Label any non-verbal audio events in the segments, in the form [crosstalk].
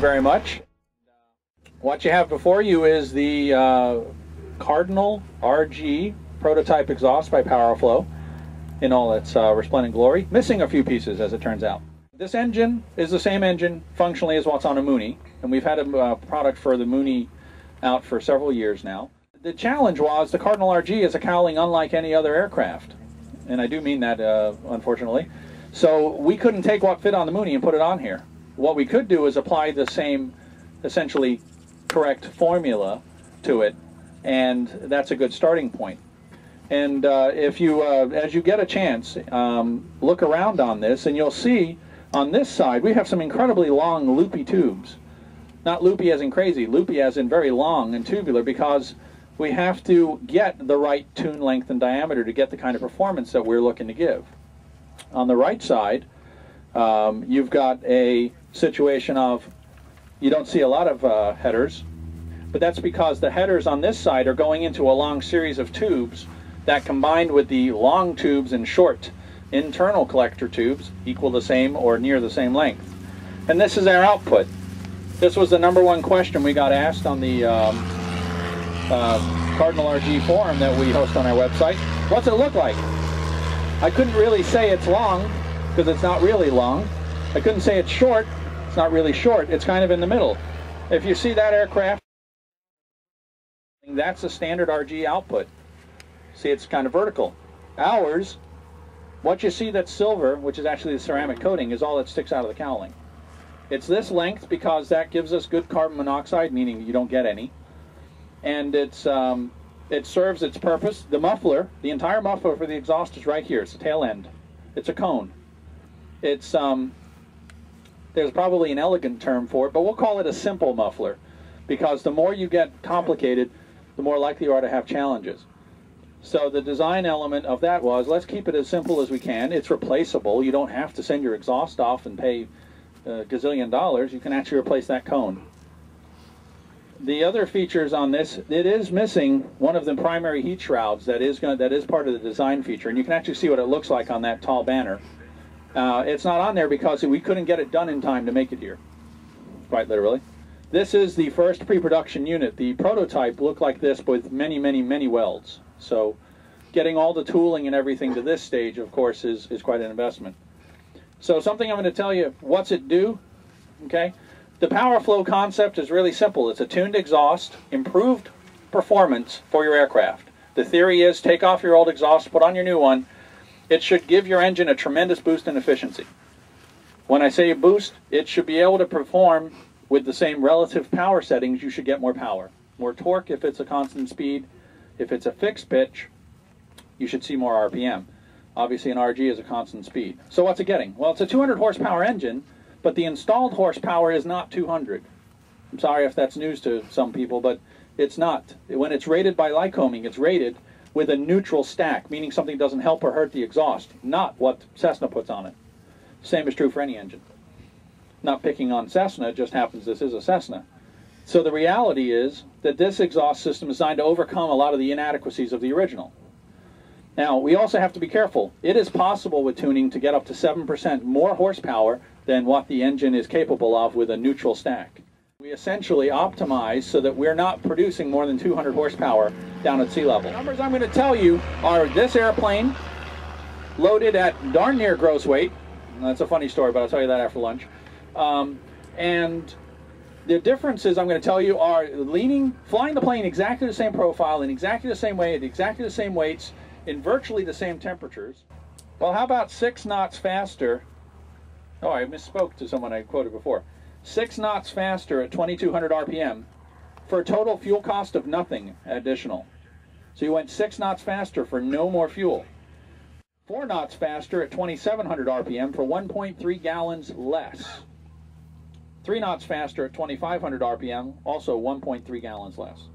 you very much. What you have before you is the uh, Cardinal RG prototype exhaust by PowerFlow in all its uh, resplendent glory, missing a few pieces as it turns out. This engine is the same engine functionally as what's on a Mooney, and we've had a uh, product for the Mooney out for several years now. The challenge was the Cardinal RG is a cowling unlike any other aircraft, and I do mean that uh, unfortunately. So we couldn't take what fit on the Mooney and put it on here. What we could do is apply the same, essentially correct formula to it, and that's a good starting point. And uh, if you, uh, as you get a chance, um, look around on this, and you'll see on this side we have some incredibly long loopy tubes. Not loopy as in crazy, loopy as in very long and tubular, because we have to get the right tune length and diameter to get the kind of performance that we're looking to give. On the right side, um, you've got a situation of you don't see a lot of uh, headers, but that's because the headers on this side are going into a long series of tubes that combined with the long tubes and short internal collector tubes equal the same or near the same length. And this is our output. This was the number one question we got asked on the um, uh, Cardinal RG forum that we host on our website. What's it look like? I couldn't really say it's long because it's not really long. I couldn't say it's short. Not really short. It's kind of in the middle. If you see that aircraft, that's a standard RG output. See, it's kind of vertical. Ours, what you see that's silver, which is actually the ceramic coating, is all that sticks out of the cowling. It's this length because that gives us good carbon monoxide, meaning you don't get any. And it's um, it serves its purpose. The muffler, the entire muffler for the exhaust is right here. It's the tail end. It's a cone. It's um, there's probably an elegant term for it, but we'll call it a simple muffler because the more you get complicated, the more likely you are to have challenges. So the design element of that was let's keep it as simple as we can. It's replaceable. You don't have to send your exhaust off and pay a gazillion dollars. You can actually replace that cone. The other features on this, it is missing one of the primary heat shrouds that is going that is part of the design feature, and you can actually see what it looks like on that tall banner. Uh, it's not on there because we couldn't get it done in time to make it here, quite literally. This is the first pre-production unit. The prototype looked like this with many, many, many welds. So getting all the tooling and everything to this stage, of course, is, is quite an investment. So something I'm going to tell you, what's it do? Okay, the power flow concept is really simple. It's a tuned exhaust, improved performance for your aircraft. The theory is take off your old exhaust, put on your new one. It should give your engine a tremendous boost in efficiency. When I say boost, it should be able to perform with the same relative power settings. You should get more power. More torque if it's a constant speed, if it's a fixed pitch, you should see more RPM. Obviously, an RG is a constant speed. So what's it getting? Well, it's a 200 horsepower engine, but the installed horsepower is not 200. I'm sorry if that's news to some people, but it's not. When it's rated by Lycoming, it's rated with a neutral stack, meaning something doesn't help or hurt the exhaust, not what Cessna puts on it. Same is true for any engine. Not picking on Cessna, it just happens this is a Cessna. So the reality is that this exhaust system is designed to overcome a lot of the inadequacies of the original. Now, we also have to be careful. It is possible with tuning to get up to 7% more horsepower than what the engine is capable of with a neutral stack. We essentially optimize so that we're not producing more than 200 horsepower down at sea level. The numbers I'm going to tell you are this airplane loaded at darn near gross weight. That's a funny story, but I'll tell you that after lunch. Um, and the differences I'm going to tell you are leaning, flying the plane exactly the same profile in exactly the same way at exactly the same weights in virtually the same temperatures. Well, how about six knots faster? Oh, I misspoke to someone I quoted before. Six knots faster at 2200 RPM for a total fuel cost of nothing additional. So you went six knots faster for no more fuel. Four knots faster at 2700 RPM for 1.3 gallons less. 3 knots faster at 2500 RPM, also 1.3 gallons less.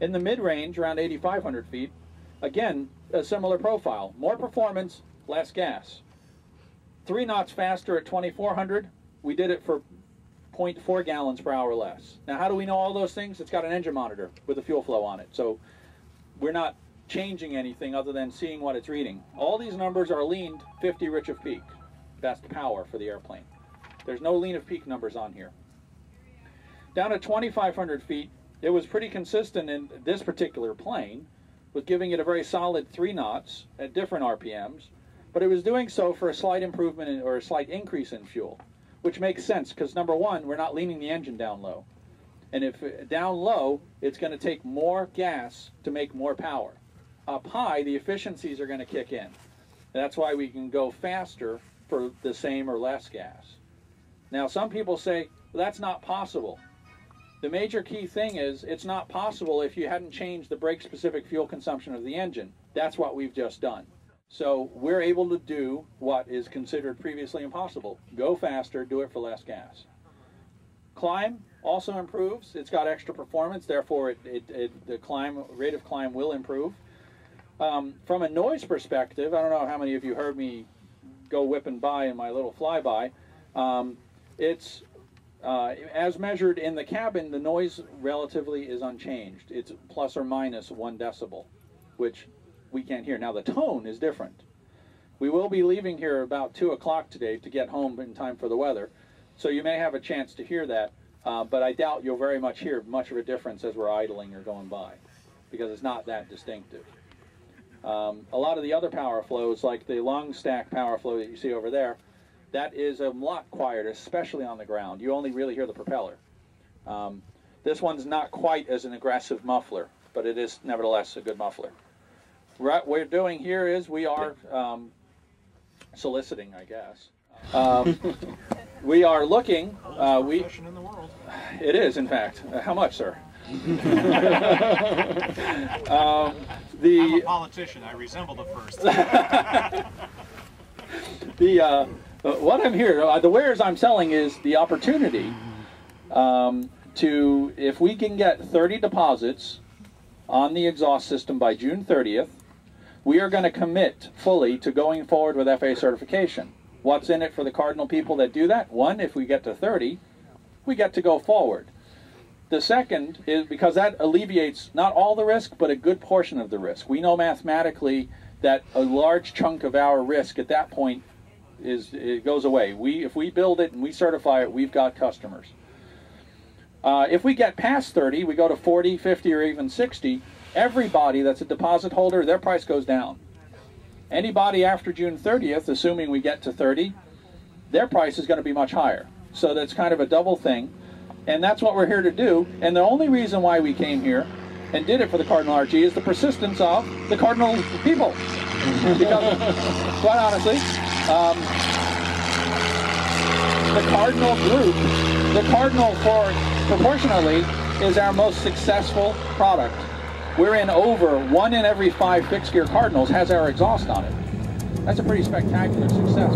In the mid-range, around 8500 feet, again, a similar profile. More performance, less gas. 3 knots faster at 2400, we did it for 0.4 gallons per hour less. Now, how do we know all those things? It's got an engine monitor with a fuel flow on it. So we're not changing anything other than seeing what it's reading. All these numbers are leaned 50 rich of peak. That's power for the airplane. There's no lean of peak numbers on here. Down at 2,500 feet, it was pretty consistent in this particular plane, with giving it a very solid three knots at different RPMs, but it was doing so for a slight improvement in, or a slight increase in fuel, which makes sense because number one, we're not leaning the engine down low. And if uh, down low, it's going to take more gas to make more power. Up high, the efficiencies are going to kick in. That's why we can go faster for the same or less gas. Now, some people say well, that's not possible. The major key thing is it's not possible if you hadn't changed the brake specific fuel consumption of the engine. That's what we've just done. So we're able to do what is considered previously impossible. Go faster, do it for less gas. Climb also improves. It's got extra performance, therefore it, it, it the climb rate of climb will improve. Um, from a noise perspective, I don't know how many of you heard me go whipping by in my little flyby. Um, it's uh, as measured in the cabin, the noise relatively is unchanged. It's plus or minus one decibel, which we can't hear. Now the tone is different. We will be leaving here about 2 o'clock today to get home in time for the weather, so you may have a chance to hear that, uh, but I doubt you'll very much hear much of a difference as we're idling or going by, because it's not that distinctive. Um, a lot of the other power flows, like the long stack power flow that you see over there, that is a lot quieter, especially on the ground. You only really hear the propeller. Um, this one's not quite as an aggressive muffler, but it is nevertheless a good muffler. What we're doing here is we are um, soliciting, I guess. [laughs] Um, we are looking. Uh, we. It is, in fact. Uh, how much, sir? [laughs] um, the I'm a politician. I resemble the first. [laughs] the uh, what I'm here, uh, the wares I'm selling is the opportunity um, to, if we can get 30 deposits on the exhaust system by June 30th, we are going to commit fully to going forward with FAA certification. What's in it for the Cardinal people that do that? One, if we get to 30, we get to go forward. The second is because that alleviates not all the risk, but a good portion of the risk. We know mathematically that a large chunk of our risk at that point is it goes away. We if we build it and we certify it, we've got customers. Uh, if we get past 30, we go to 40, 50, or even 60, everybody that's a deposit holder, their price goes down. Anybody after June 30th, assuming we get to 30, their price is going to be much higher. So that's kind of a double thing. And that's what we're here to do. And the only reason why we came here and did it for the Cardinal RG is the persistence of the Cardinal people. because, quite honestly, um, the Cardinal group, the Cardinal for proportionally is our most successful product. We're in over one in every five fixed gear Cardinals has our exhaust on it. That's a pretty spectacular success.